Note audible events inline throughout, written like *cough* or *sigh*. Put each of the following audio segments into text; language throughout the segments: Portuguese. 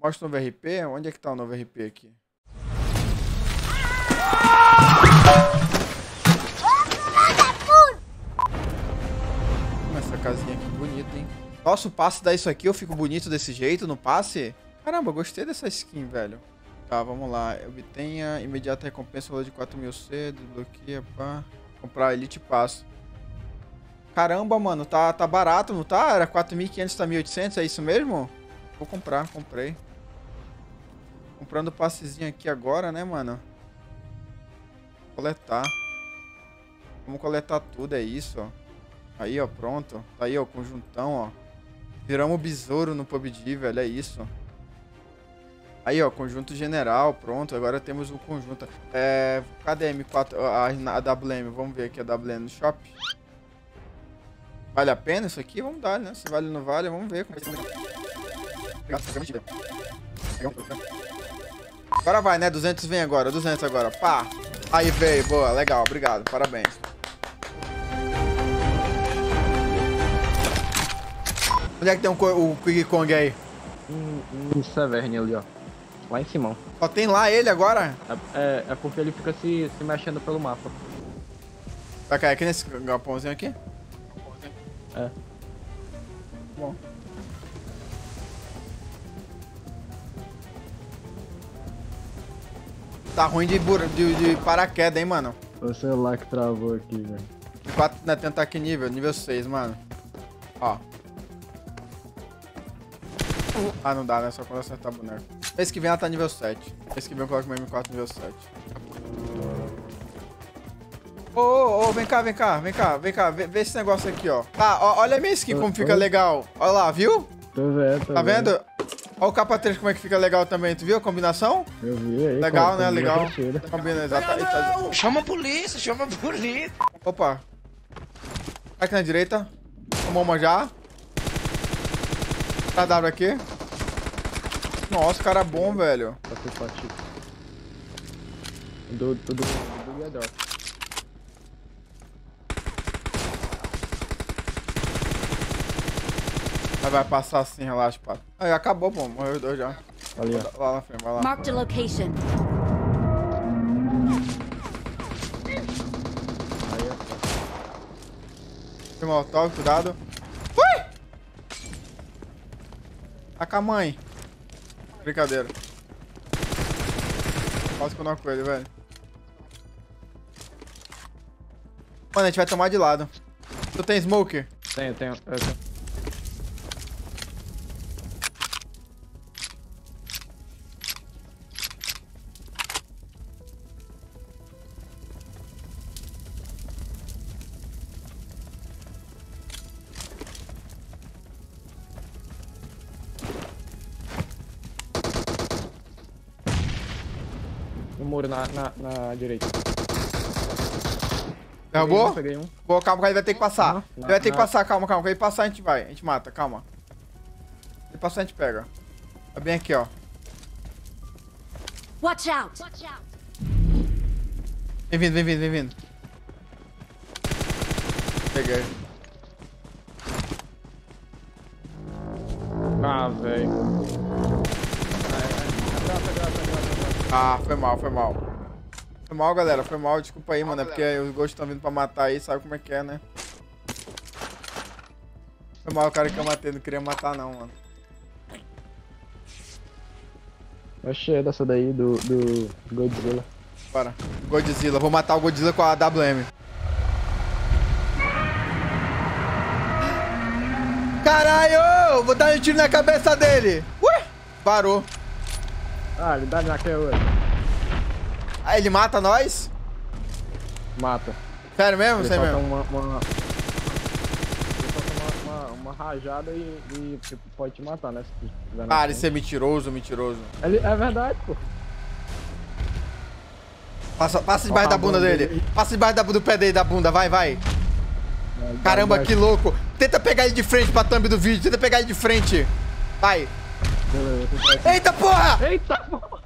Mostra o novo RP. Onde é que tá o novo RP aqui? Essa casinha aqui bonita, hein? Nossa, o passe dá isso aqui, eu fico bonito desse jeito no passe? Caramba, gostei dessa skin, velho. Tá, vamos lá. Obtenha imediata recompensa, valor de 4 mil C, desbloqueia, pá. Comprar Elite Passo. Caramba, mano, tá, tá barato, não tá? Era 4.500, tá 1.800, é isso mesmo? Vou comprar, comprei. Comprando passezinho aqui agora, né, mano? Coletar. Vamos coletar tudo, é isso, ó. Aí, ó, pronto. Tá aí, ó, conjuntão, ó. Viramos besouro no PUBG, velho, é isso. Aí, ó, conjunto general, pronto. Agora temos o conjunto. É, cadê a M4, a, a WM? Vamos ver aqui a WM no shopping. Vale a pena isso aqui? Vamos dar, né? Se vale ou não vale, vamos ver. Agora vai, né? 200 vem agora, 200 agora. Pá! Aí veio, boa, legal, obrigado, parabéns. Onde é que tem um, o Quick Kong aí? Um, um Severne ali, ó. Lá em cima. Ó, tem lá ele agora? É, é, é, porque ele fica se, se mexendo pelo mapa. Vai cair aqui nesse galpãozinho aqui? É. Bom. Tá ruim de, de, de paraquedas, hein, mano? O celular que travou aqui, velho. 4 né, tentar que nível? Nível 6, mano. Ó. Ah, não dá, né? Só quando acertar boneco. Esse que vem ela tá nível 7. Esse que vem eu coloco meu M4 nível 7. Ô, ô, ô, vem cá, vem cá, vem cá, vem cá. Vê, vê esse negócio aqui, ó. Tá, ó, olha a minha skin como fica legal. Olha lá, viu? Tô vendo, tô Tá vendo? Olha o capa 3 como é que fica legal também. Tu viu a combinação? Eu vi aí. Legal, né? Legal. Combina, exatamente. Chama a polícia, chama a polícia. Opa. Aqui na direita. Tomou uma já. Tá W aqui. Nossa, cara bom, velho. Partido. Do, do, do, do Vai passar assim, relaxa, pato. Aí, acabou, pô. Morreu os dois já. Ali, ó. Lá na frente, vai lá. Marked a location. Aí, ó. Tem molotov, cuidado. Ui! Taca a mãe. Brincadeira. Quase que eu não com ele, velho. Mano, a gente vai tomar de lado. Tu tem smoker? Tenho, tenho. Eu tenho. Muro na, na, na direita. Derrubou? Peguei um. Pô, calma, ele vai ter que passar. Não, ele vai ter que não. passar, calma, calma. Quando ele passar, a gente vai. A gente mata, calma. Se ele passar, a gente pega. Tá bem aqui, ó. Watch out! Vem vindo, vem vindo, vem vindo. Peguei. Ah, velho. Ah, foi mal, foi mal. Foi mal, galera. Foi mal. Desculpa aí, mano. É porque os gostos estão vindo pra matar aí. Sabe como é que é, né? Foi mal o cara que eu matei. Não queria matar, não, mano. Achei dessa daí do, do Godzilla. Bora. Godzilla. Vou matar o Godzilla com a WM. Caralho! Vou dar um tiro na cabeça dele. Ué? Parou. Ah, ele dá naquela hoje. Ah, ele mata nós? Mata. Sério mesmo? Ele Sério mesmo? uma, uma... Ele solta uma, uma, uma rajada e, e tipo, pode te matar, né? Se Cara, isso é mentiroso, mentiroso. Ele, é verdade, pô. Passa, passa debaixo Ó, da bunda bunda dele. dele. Passa debaixo da, do pé dele, da bunda. Vai, vai. Caramba, que louco. Tenta pegar ele de frente pra thumb do vídeo. Tenta pegar ele de frente. Vai. Eita porra! Eita, porra!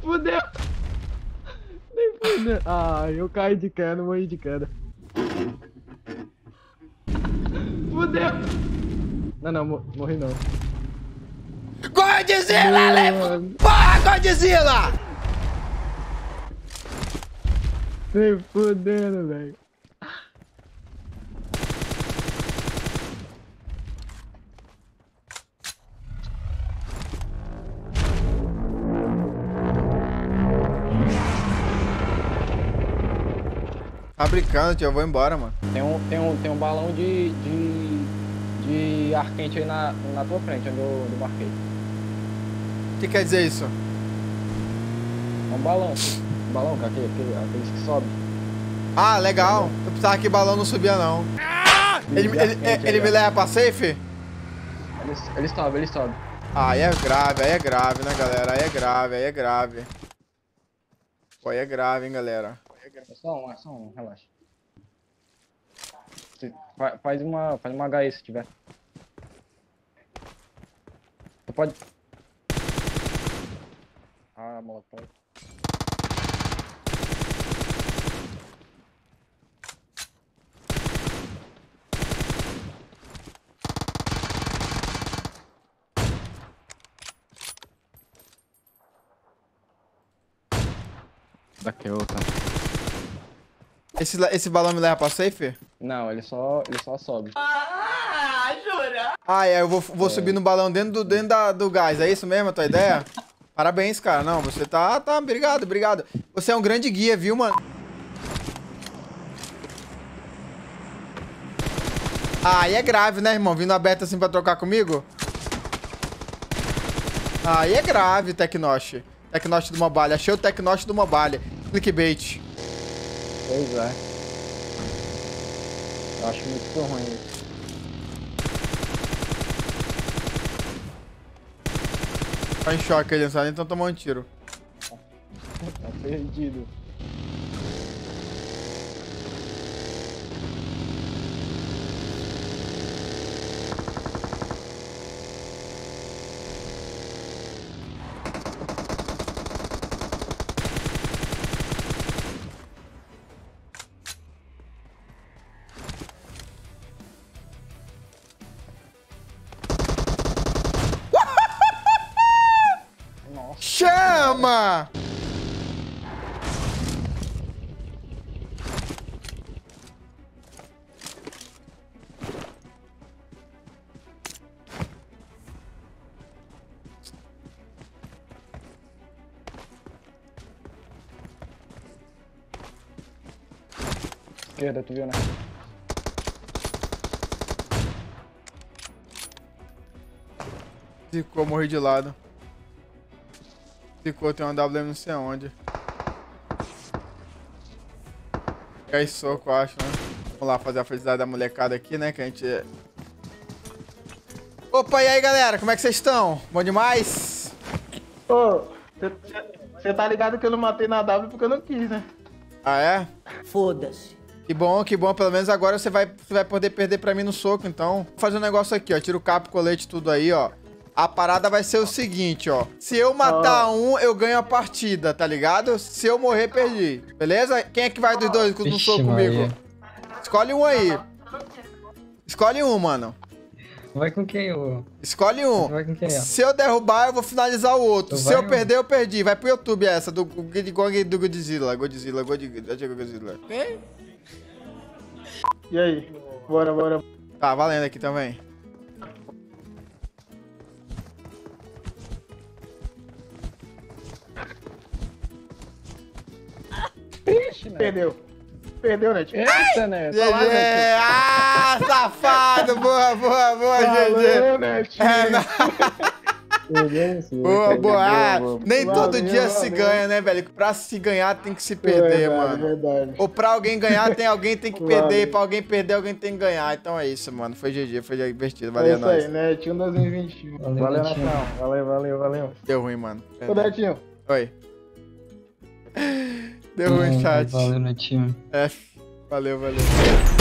Fudeu! Nem fudeu. Ah, eu caí de queda, morri de queda. Fudeu! Não, não, mo- morri não. Godzilla, leva! Porra, Godzilla! nem fudendo, velho. Tá brincando, tio, eu vou embora, mano. Tem um, tem um, tem um balão de, de, de ar quente aí na, na tua frente, onde eu, onde eu marquei. O que quer dizer isso? É um balão. Um balão, com aquele, aquele, aqueles que sobem. Ah, legal. Eu pensava que balão não subia, não. Ele, De ele, ele, aí, ele ó. me leva pra safe? Ele, ele sobe, ele sobe. Ah, aí é grave, aí é grave, né, galera? Aí é grave, aí é grave. Pô, aí é grave, hein, galera. Só um, só um, relaxa. Faz uma, faz uma HE se tiver. Você pode... Ah, molotov. Daqui é outra. Esse, esse balão me leva pra safe? Não, ele só, ele só sobe. Ah, é, eu vou, vou subir no balão dentro, do, dentro da, do gás, é isso mesmo a tua ideia? *laughs* Parabéns, cara. Não, você tá, tá, obrigado, obrigado. Você é um grande guia, viu, mano? Ah, aí é grave, né, irmão? Vindo aberto assim pra trocar comigo? Aí é grave, Tecnosh. Tecnosh do Mobile. Achei o Tecnosh do Mobile. Clickbait. Pois é. Eu acho muito ruim isso. Tá em choque ele, não sabe nem então tomou um tiro. Tá perdido. Esquerda, tu viu, né? Ficou, morri de lado. Ficou, tem uma WM não sei aonde. Cai soco, eu acho, né? Vamos lá fazer a felicidade da molecada aqui, né? Que a gente. é- Opa, e aí galera, como é que vocês estão? Bom demais? Ô, você tá ligado que eu não matei na W porque eu não quis, né? Ah, é? Foda-se. Que bom, que bom. Pelo menos agora você vai, você vai poder perder pra mim no soco, então. Vou fazer um negócio aqui, ó. Tira o capo, colete, tudo aí, ó. A parada vai ser o seguinte, ó. Se eu matar um, eu ganho a partida, tá ligado? Se eu morrer, perdi. Beleza? Quem é que vai dos dois no soco comigo? Maria. Escolhe um aí. Escolhe um, mano. Vai com quem, ô? Escolhe um. Vai com quem, ó? Se eu derrubar, eu vou finalizar o outro. Tu Se eu um. perder, eu perdi. Vai pro YouTube essa, do, do, do Godzilla. Godzilla, Godzilla, Godzilla. E aí? Bora, bora. Tá, valendo aqui também. Perdeu. Perdeu, né? tio? Eita, né? GG! Tá lá, né, Ah, safado! Boa, boa, boa, GG! Valeu, né? tio? É, Perdeu. Boa, boa. Ah, nem Valeu, todo dia se valeu. ganha, né, velho? Pra se ganhar tem que se perder, verdade, mano. verdade. Ou pra alguém ganhar, tem alguém tem que Valeu. perder. Pra alguém perder, alguém tem que ganhar. Então é isso, mano. Foi GG, foi divertido. É Valeu, isso nóis. aí, né? Tinha um 2021. Valeu, Valeu. Natão. Valeu, valeu, valeu. Deu ruim, mano. Ô, Netinho. Oi. Deu ruim, chat. Valeu, Netinho. É, valeu, valeu.